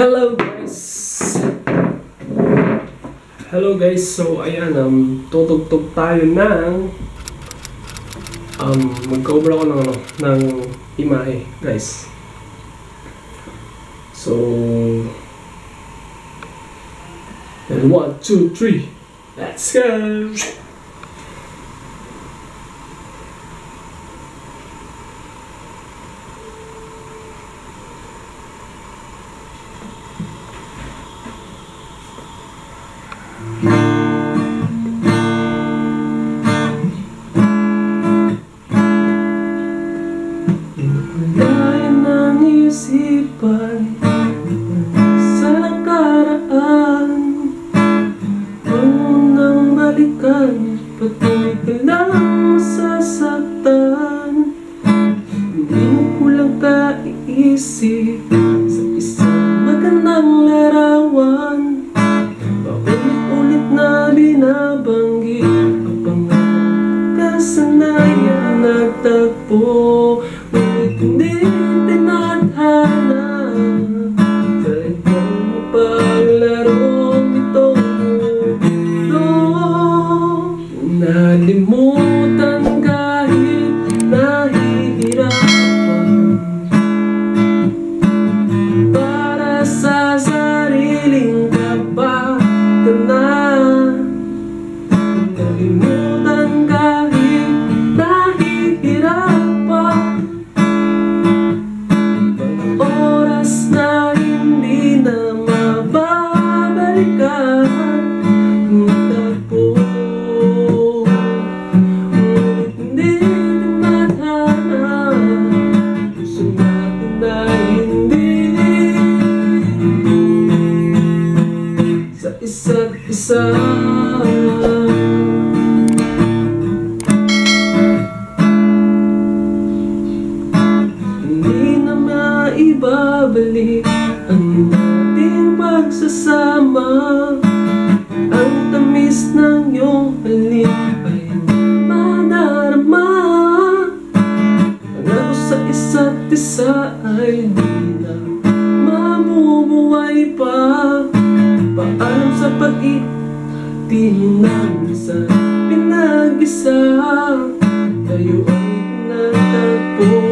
Hello guys! Hello guys, so ayan, um, tutugtog tayo ng um, mag-cover ako ng ano, ng imahe, guys. So, and one, two, three, let's go! Dahil ng isipan sa nakaraan Huwag mo nang balikan Patuloy ka lang masasaktan Hindi mo kulang kaiisip sa sariling isa Hindi na maibabalik pag-ibig ng isa pinag-isa. Tayo ay natagpo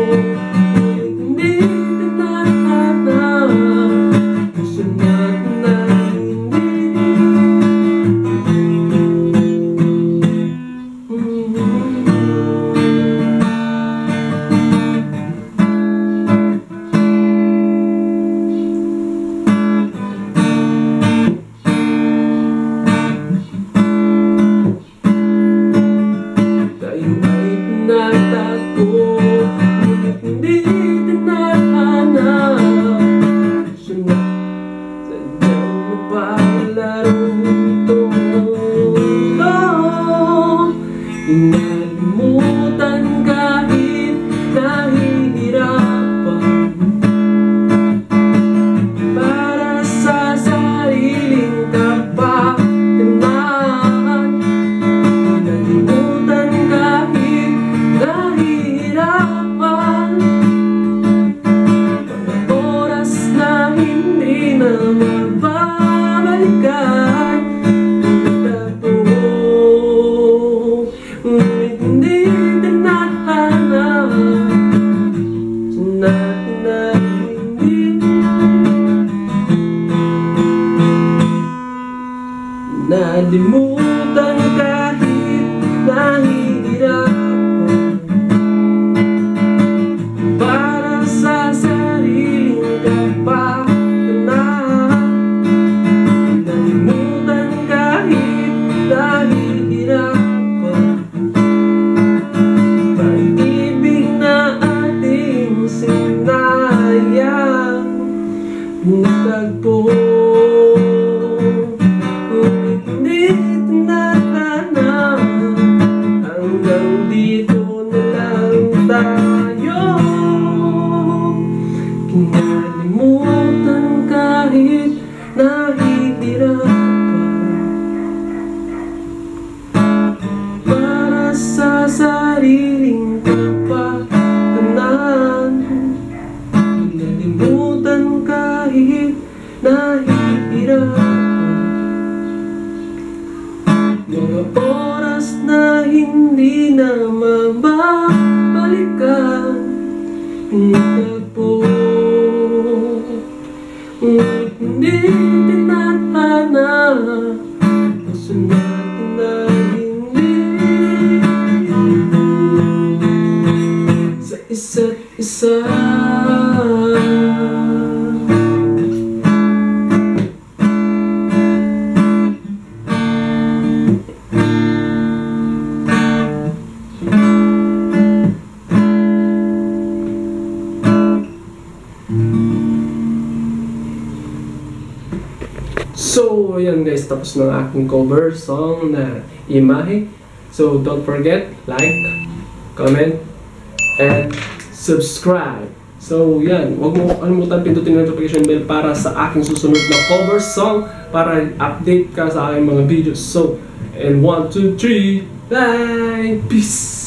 Nalimutan kahit nahihirapan Para sa sariling kapatanan Nalimutan kahit nahihirapan Pag-ibig na ating sinayang Natagpuan hindi na mababalikan. Nagpo Ngunit So, ayan guys, tapos ng aking cover song na Imahe. So, don't forget, like, comment, and subscribe. So, yan. Huwag mo kalimutan pindutin yung notification bell para sa aking susunod na cover song para update ka sa aking mga videos. So, and 1, 2, 3, bye! Peace!